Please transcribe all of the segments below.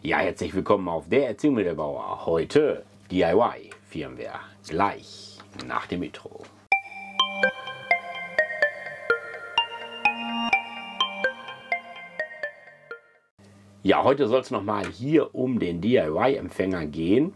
Ja, herzlich willkommen auf der Erziehung mit der Bauer. Heute DIY Firmware. Gleich nach dem Intro. Ja, heute soll es nochmal hier um den DIY-Empfänger gehen.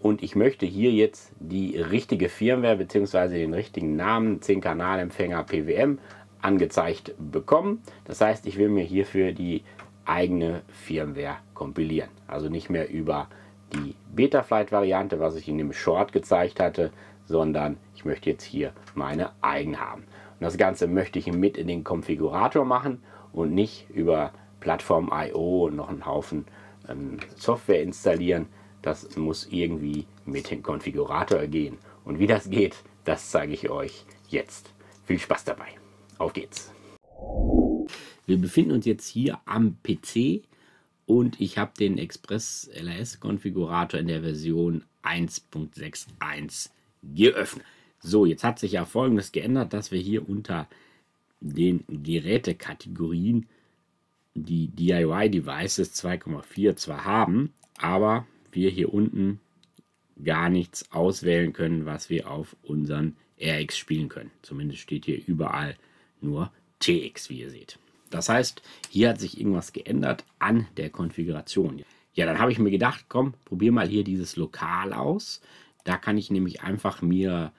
Und ich möchte hier jetzt die richtige Firmware bzw. den richtigen Namen 10-Kanal-Empfänger PWM angezeigt bekommen. Das heißt, ich will mir hierfür die eigene Firmware kompilieren. Also nicht mehr über die Betaflight-Variante, was ich in dem Short gezeigt hatte, sondern ich möchte jetzt hier meine eigene haben. Und das Ganze möchte ich mit in den Konfigurator machen und nicht über Plattform IO noch einen Haufen ähm, Software installieren. Das muss irgendwie mit dem Konfigurator gehen. Und wie das geht, das zeige ich euch jetzt. Viel Spaß dabei. Auf geht's. Wir befinden uns jetzt hier am PC und ich habe den Express LRS Konfigurator in der Version 1.61 geöffnet. So, jetzt hat sich ja folgendes geändert, dass wir hier unter den Gerätekategorien die DIY Devices 2,4 zwar haben, aber wir hier unten gar nichts auswählen können, was wir auf unseren RX spielen können. Zumindest steht hier überall nur TX, wie ihr seht. Das heißt, hier hat sich irgendwas geändert an der Konfiguration. Ja, dann habe ich mir gedacht, komm, probier mal hier dieses Lokal aus. Da kann ich nämlich einfach mir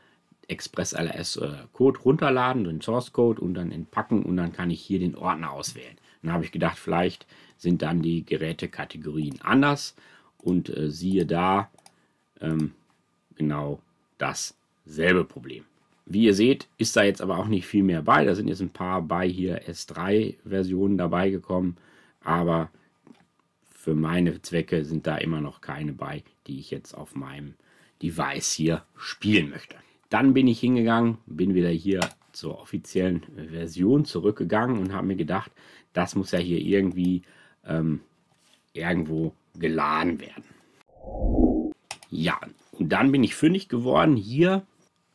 Express LRS äh, Code runterladen, den Source Code und dann entpacken und dann kann ich hier den Ordner auswählen. Dann habe ich gedacht, vielleicht sind dann die Gerätekategorien anders und äh, siehe da ähm, genau dasselbe Problem. Wie ihr seht, ist da jetzt aber auch nicht viel mehr bei. Da sind jetzt ein paar bei hier S3-Versionen dabei gekommen, aber für meine Zwecke sind da immer noch keine bei, die ich jetzt auf meinem Device hier spielen möchte. Dann bin ich hingegangen, bin wieder hier zur offiziellen Version zurückgegangen und habe mir gedacht, das muss ja hier irgendwie ähm, irgendwo geladen werden. Ja, und dann bin ich fündig geworden hier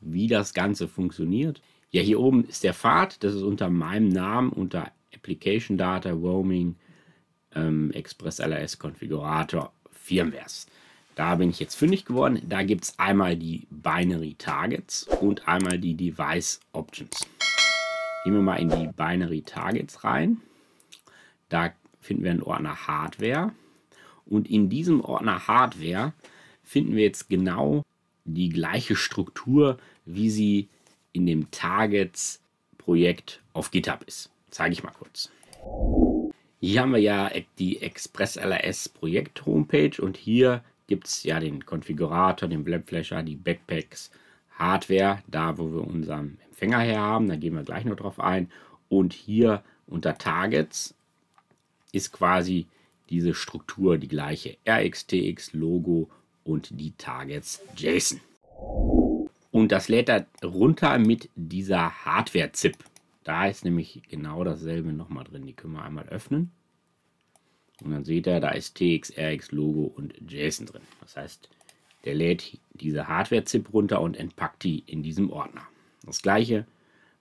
wie das Ganze funktioniert. Ja, hier oben ist der Pfad, das ist unter meinem Namen, unter Application Data Roaming ähm, Express LRS Konfigurator Firmwares. Da bin ich jetzt fündig geworden. Da gibt es einmal die Binary Targets und einmal die Device Options. Gehen wir mal in die Binary Targets rein. Da finden wir einen Ordner Hardware. Und in diesem Ordner Hardware finden wir jetzt genau die gleiche Struktur, wie sie in dem Targets-Projekt auf GitHub ist. Zeige ich mal kurz. Hier haben wir ja die Express LRS Projekt Homepage und hier gibt es ja den Konfigurator, den Webflasher, die Backpacks, Hardware, da wo wir unseren Empfänger her haben, da gehen wir gleich noch drauf ein. Und hier unter Targets ist quasi diese Struktur die gleiche. RxTX, Logo und die Targets JSON. Und das lädt er runter mit dieser Hardware-ZIP. Da ist nämlich genau dasselbe nochmal drin. Die können wir einmal öffnen. Und dann seht ihr, da ist TX, RX, Logo und JSON drin. Das heißt, der lädt diese Hardware-ZIP runter und entpackt die in diesem Ordner. Das gleiche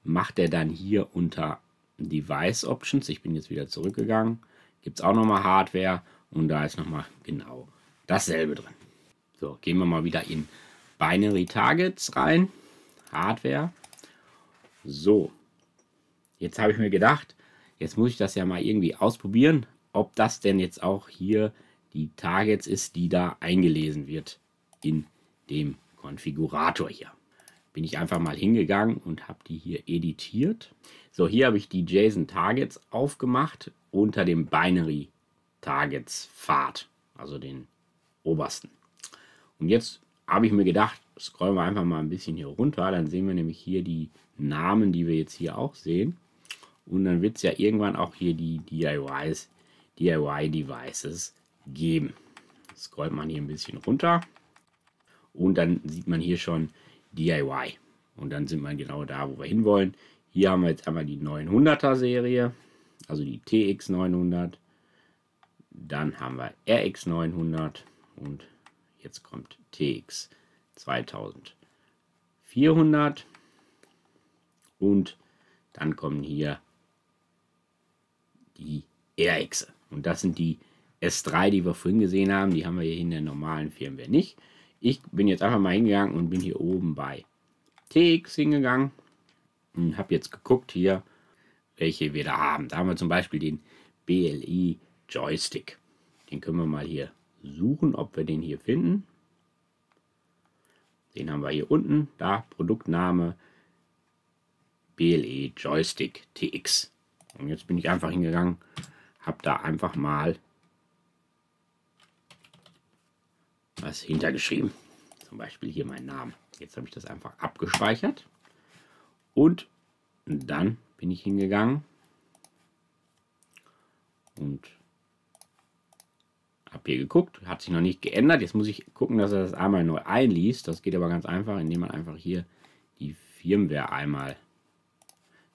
macht er dann hier unter Device Options. Ich bin jetzt wieder zurückgegangen. Gibt es auch nochmal Hardware und da ist nochmal genau dasselbe drin. So, gehen wir mal wieder in Binary Targets rein. Hardware. So, jetzt habe ich mir gedacht, jetzt muss ich das ja mal irgendwie ausprobieren, ob das denn jetzt auch hier die Targets ist, die da eingelesen wird in dem Konfigurator hier. Bin ich einfach mal hingegangen und habe die hier editiert. So, hier habe ich die JSON Targets aufgemacht unter dem Binary Targets Pfad, also den obersten. Und jetzt habe ich mir gedacht, scrollen wir einfach mal ein bisschen hier runter, dann sehen wir nämlich hier die Namen, die wir jetzt hier auch sehen. Und dann wird es ja irgendwann auch hier die DIYs, DIY Devices geben. Scrollt man hier ein bisschen runter und dann sieht man hier schon DIY. Und dann sind wir genau da, wo wir hinwollen. Hier haben wir jetzt einmal die 900er Serie, also die TX 900. Dann haben wir RX 900 und Jetzt kommt TX 2400 und dann kommen hier die RX. Und das sind die S3, die wir vorhin gesehen haben, die haben wir hier in der normalen Firmware nicht. Ich bin jetzt einfach mal hingegangen und bin hier oben bei TX hingegangen und habe jetzt geguckt hier, welche wir da haben. Da haben wir zum Beispiel den BLI Joystick. Den können wir mal hier suchen, ob wir den hier finden. Den haben wir hier unten, da Produktname BLE Joystick TX. Und jetzt bin ich einfach hingegangen, habe da einfach mal was hintergeschrieben. Zum Beispiel hier meinen Namen. Jetzt habe ich das einfach abgespeichert. Und dann bin ich hingegangen und habe hier geguckt, hat sich noch nicht geändert. Jetzt muss ich gucken, dass er das einmal neu einliest. Das geht aber ganz einfach, indem man einfach hier die Firmware einmal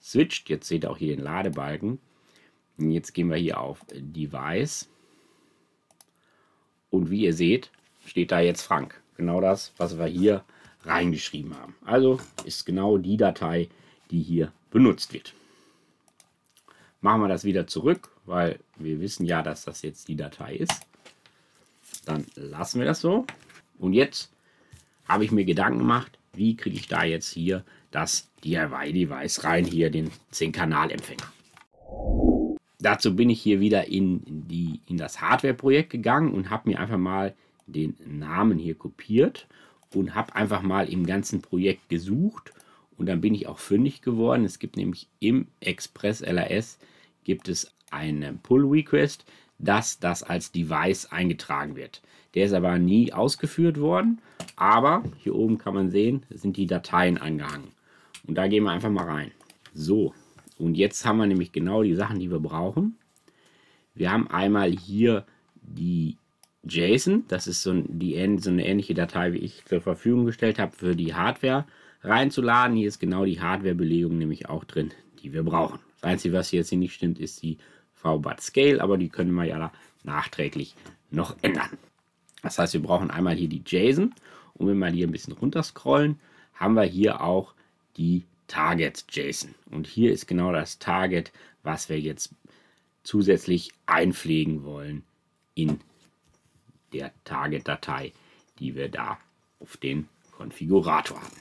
switcht. Jetzt seht ihr auch hier den Ladebalken. Und jetzt gehen wir hier auf Device. Und wie ihr seht, steht da jetzt Frank. Genau das, was wir hier reingeschrieben haben. Also ist genau die Datei, die hier benutzt wird. Machen wir das wieder zurück, weil wir wissen ja, dass das jetzt die Datei ist. Dann lassen wir das so. Und jetzt habe ich mir Gedanken gemacht, wie kriege ich da jetzt hier das DIY-Device rein, hier den 10-Kanal-Empfänger. Dazu bin ich hier wieder in, die, in das Hardware-Projekt gegangen und habe mir einfach mal den Namen hier kopiert und habe einfach mal im ganzen Projekt gesucht und dann bin ich auch fündig geworden. Es gibt nämlich im Express LRS gibt es einen Pull Request, dass das als Device eingetragen wird. Der ist aber nie ausgeführt worden, aber hier oben kann man sehen, sind die Dateien angehangen. Und da gehen wir einfach mal rein. So, und jetzt haben wir nämlich genau die Sachen, die wir brauchen. Wir haben einmal hier die JSON, das ist so, die, so eine ähnliche Datei, wie ich zur Verfügung gestellt habe, für die Hardware reinzuladen. Hier ist genau die Hardware-Belegung nämlich auch drin, die wir brauchen. Das Einzige, was hier jetzt hier nicht stimmt, ist die VBAT Scale, aber die können wir ja nachträglich noch ändern. Das heißt, wir brauchen einmal hier die JSON und wenn wir hier ein bisschen runter scrollen, haben wir hier auch die Target JSON. Und hier ist genau das Target, was wir jetzt zusätzlich einpflegen wollen in der Target-Datei, die wir da auf den Konfigurator haben.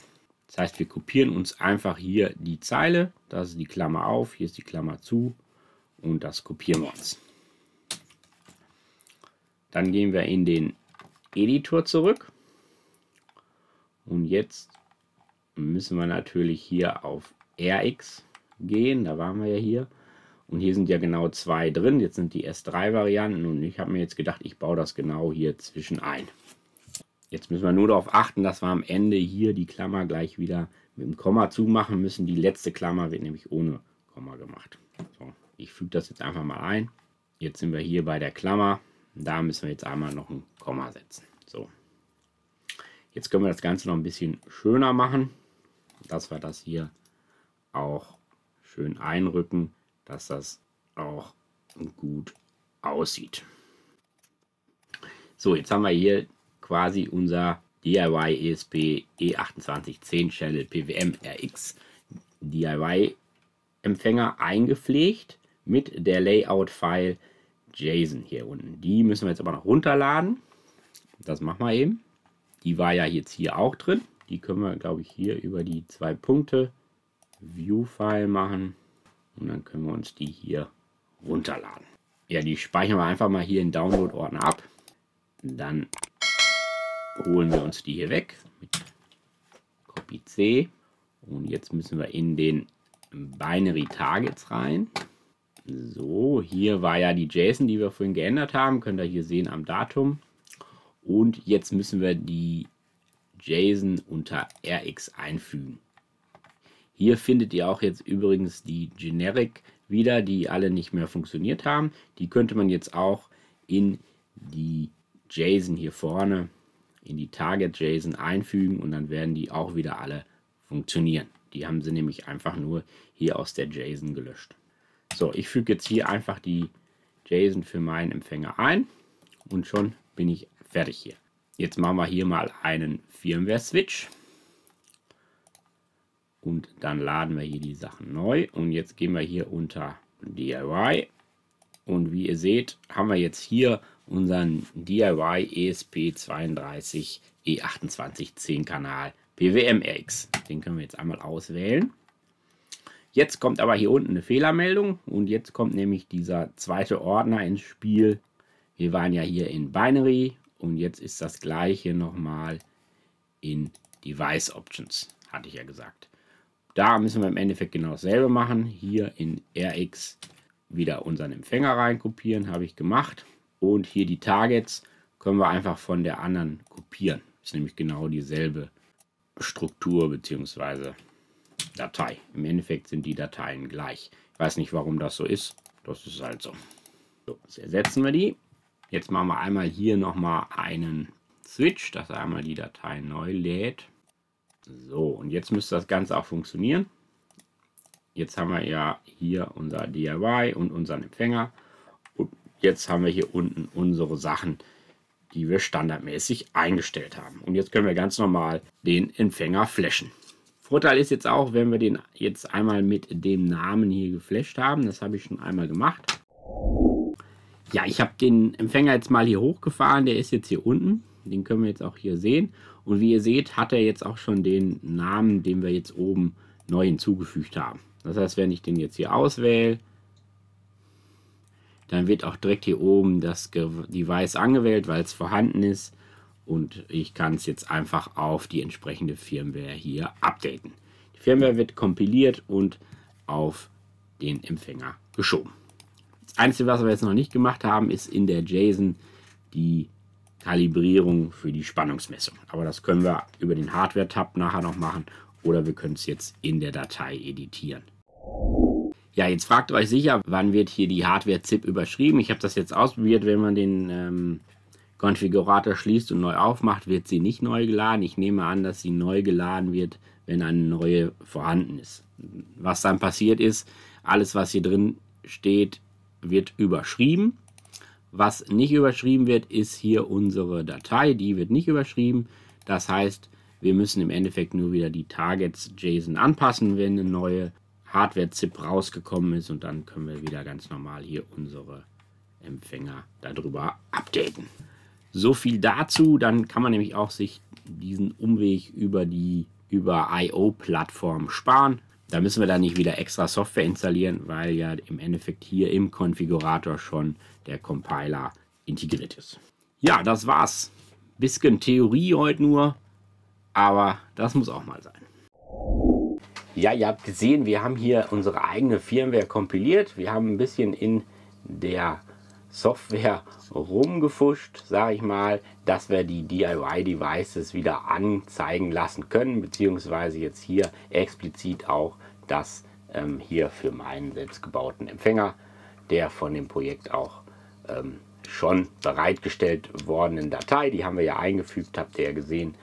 Das heißt, wir kopieren uns einfach hier die Zeile, das ist die Klammer auf, hier ist die Klammer zu und das kopieren wir uns. Dann gehen wir in den Editor zurück und jetzt müssen wir natürlich hier auf RX gehen, da waren wir ja hier und hier sind ja genau zwei drin, jetzt sind die S3-Varianten und ich habe mir jetzt gedacht, ich baue das genau hier zwischen ein. Jetzt müssen wir nur darauf achten, dass wir am Ende hier die Klammer gleich wieder mit dem Komma zumachen müssen. Die letzte Klammer wird nämlich ohne Komma gemacht. So, ich füge das jetzt einfach mal ein. Jetzt sind wir hier bei der Klammer. Da müssen wir jetzt einmal noch ein Komma setzen. So. Jetzt können wir das Ganze noch ein bisschen schöner machen, dass wir das hier auch schön einrücken, dass das auch gut aussieht. So, jetzt haben wir hier quasi unser DIY ESP E2810 Channel PWM RX DIY Empfänger eingepflegt mit der Layout-File JSON hier unten. Die müssen wir jetzt aber noch runterladen. Das machen wir eben. Die war ja jetzt hier auch drin. Die können wir, glaube ich, hier über die zwei Punkte View-File machen. Und dann können wir uns die hier runterladen. Ja, die speichern wir einfach mal hier in Download-Ordner ab. Dann holen wir uns die hier weg mit Copy C. Und jetzt müssen wir in den Binary Targets rein. So, hier war ja die JSON, die wir vorhin geändert haben. Könnt ihr hier sehen am Datum. Und jetzt müssen wir die JSON unter RX einfügen. Hier findet ihr auch jetzt übrigens die Generic wieder, die alle nicht mehr funktioniert haben. Die könnte man jetzt auch in die JSON hier vorne in die Target JSON einfügen und dann werden die auch wieder alle funktionieren. Die haben sie nämlich einfach nur hier aus der JSON gelöscht. So, ich füge jetzt hier einfach die JSON für meinen Empfänger ein und schon bin ich fertig hier. Jetzt machen wir hier mal einen Firmware-Switch und dann laden wir hier die Sachen neu und jetzt gehen wir hier unter DIY und wie ihr seht, haben wir jetzt hier unseren DIY ESP32 E28 10 Kanal PWM-RX. Den können wir jetzt einmal auswählen. Jetzt kommt aber hier unten eine Fehlermeldung und jetzt kommt nämlich dieser zweite Ordner ins Spiel. Wir waren ja hier in Binary und jetzt ist das gleiche nochmal in Device Options, hatte ich ja gesagt. Da müssen wir im Endeffekt genau dasselbe machen. Hier in RX wieder unseren Empfänger reinkopieren, habe ich gemacht. Und hier die Targets können wir einfach von der anderen kopieren. Ist nämlich genau dieselbe Struktur bzw. Datei. Im Endeffekt sind die Dateien gleich. Ich weiß nicht, warum das so ist. Das ist halt so. So, jetzt ersetzen wir die. Jetzt machen wir einmal hier nochmal einen Switch, dass er einmal die Datei neu lädt. So, und jetzt müsste das Ganze auch funktionieren. Jetzt haben wir ja hier unser DIY und unseren Empfänger. Und jetzt haben wir hier unten unsere Sachen, die wir standardmäßig eingestellt haben. Und jetzt können wir ganz normal den Empfänger flashen. Vorteil ist jetzt auch, wenn wir den jetzt einmal mit dem Namen hier geflasht haben, das habe ich schon einmal gemacht. Ja, ich habe den Empfänger jetzt mal hier hochgefahren, der ist jetzt hier unten. Den können wir jetzt auch hier sehen. Und wie ihr seht, hat er jetzt auch schon den Namen, den wir jetzt oben neu hinzugefügt haben. Das heißt, wenn ich den jetzt hier auswähle, dann wird auch direkt hier oben das Device angewählt, weil es vorhanden ist. Und ich kann es jetzt einfach auf die entsprechende Firmware hier updaten. Die Firmware wird kompiliert und auf den Empfänger geschoben. Das Einzige, was wir jetzt noch nicht gemacht haben, ist in der JSON die Kalibrierung für die Spannungsmessung. Aber das können wir über den Hardware-Tab nachher noch machen oder wir können es jetzt in der Datei editieren. Ja, jetzt fragt euch sicher, wann wird hier die Hardware-ZIP überschrieben. Ich habe das jetzt ausprobiert, wenn man den ähm, Konfigurator schließt und neu aufmacht, wird sie nicht neu geladen. Ich nehme an, dass sie neu geladen wird, wenn eine neue vorhanden ist. Was dann passiert ist, alles was hier drin steht, wird überschrieben. Was nicht überschrieben wird, ist hier unsere Datei. Die wird nicht überschrieben. Das heißt, wir müssen im Endeffekt nur wieder die Targets JSON anpassen, wenn eine neue Hardware-ZIP rausgekommen ist und dann können wir wieder ganz normal hier unsere Empfänger darüber updaten. So viel dazu, dann kann man nämlich auch sich diesen Umweg über die über IO-Plattform sparen. Da müssen wir dann nicht wieder extra Software installieren, weil ja im Endeffekt hier im Konfigurator schon der Compiler integriert ist. Ja, das war's. Bisschen Theorie heute nur, aber das muss auch mal sein. Ja, ihr habt gesehen, wir haben hier unsere eigene Firmware kompiliert. Wir haben ein bisschen in der Software rumgefuscht, sage ich mal, dass wir die DIY-Devices wieder anzeigen lassen können, beziehungsweise jetzt hier explizit auch das ähm, hier für meinen selbstgebauten Empfänger, der von dem Projekt auch ähm, schon bereitgestellt worden Datei, die haben wir ja eingefügt, habt ihr ja gesehen.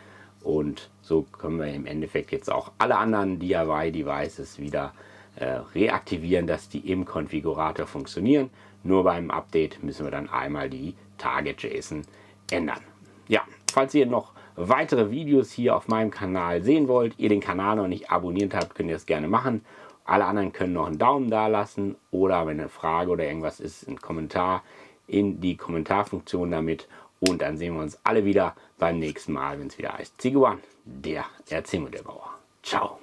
Und so können wir im Endeffekt jetzt auch alle anderen DIY-Devices wieder äh, reaktivieren, dass die im Konfigurator funktionieren. Nur beim Update müssen wir dann einmal die Target-JSON ändern. Ja, falls ihr noch weitere Videos hier auf meinem Kanal sehen wollt, ihr den Kanal noch nicht abonniert habt, könnt ihr das gerne machen. Alle anderen können noch einen Daumen da lassen oder wenn eine Frage oder irgendwas ist, einen Kommentar in die Kommentarfunktion damit. Und dann sehen wir uns alle wieder beim nächsten Mal, wenn es wieder heißt Ziguan, der RC-Modellbauer. Ciao.